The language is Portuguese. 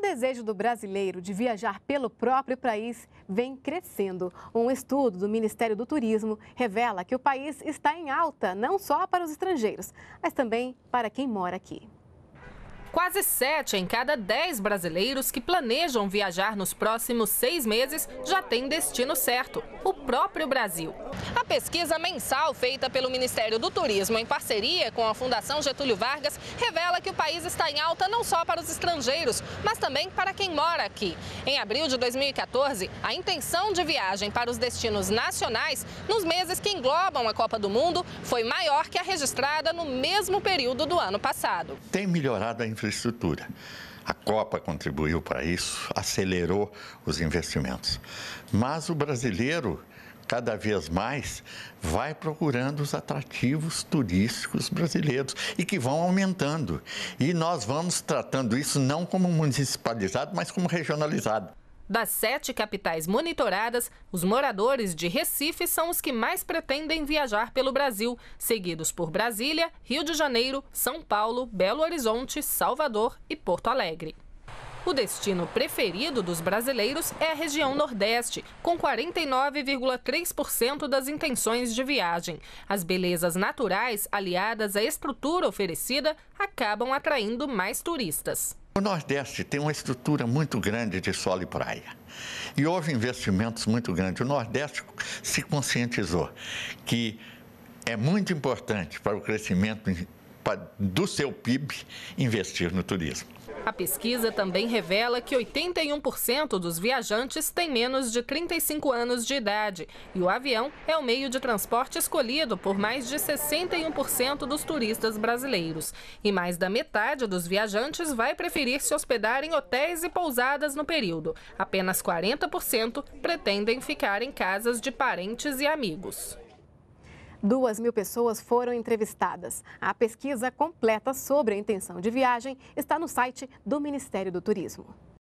O desejo do brasileiro de viajar pelo próprio país vem crescendo. Um estudo do Ministério do Turismo revela que o país está em alta, não só para os estrangeiros, mas também para quem mora aqui. Quase 7 em cada 10 brasileiros que planejam viajar nos próximos seis meses já têm destino certo, o próprio Brasil. A pesquisa mensal feita pelo Ministério do Turismo em parceria com a Fundação Getúlio Vargas revela que o país está em alta não só para os estrangeiros, mas também para quem mora aqui. Em abril de 2014, a intenção de viagem para os destinos nacionais nos meses que englobam a Copa do Mundo foi maior que a registrada no mesmo período do ano passado. Tem melhorado a infraestrutura. A Copa contribuiu para isso, acelerou os investimentos. Mas o brasileiro, cada vez mais, vai procurando os atrativos turísticos brasileiros e que vão aumentando. E nós vamos tratando isso não como municipalizado, mas como regionalizado. Das sete capitais monitoradas, os moradores de Recife são os que mais pretendem viajar pelo Brasil, seguidos por Brasília, Rio de Janeiro, São Paulo, Belo Horizonte, Salvador e Porto Alegre. O destino preferido dos brasileiros é a região Nordeste, com 49,3% das intenções de viagem. As belezas naturais, aliadas à estrutura oferecida, acabam atraindo mais turistas. O Nordeste tem uma estrutura muito grande de solo e praia. E houve investimentos muito grandes. O Nordeste se conscientizou que é muito importante para o crescimento do seu PIB investir no turismo. A pesquisa também revela que 81% dos viajantes têm menos de 35 anos de idade e o avião é o meio de transporte escolhido por mais de 61% dos turistas brasileiros. E mais da metade dos viajantes vai preferir se hospedar em hotéis e pousadas no período. Apenas 40% pretendem ficar em casas de parentes e amigos. Duas mil pessoas foram entrevistadas. A pesquisa completa sobre a intenção de viagem está no site do Ministério do Turismo.